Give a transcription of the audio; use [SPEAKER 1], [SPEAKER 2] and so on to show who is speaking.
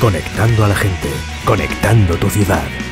[SPEAKER 1] Conectando a la gente, conectando tu ciudad.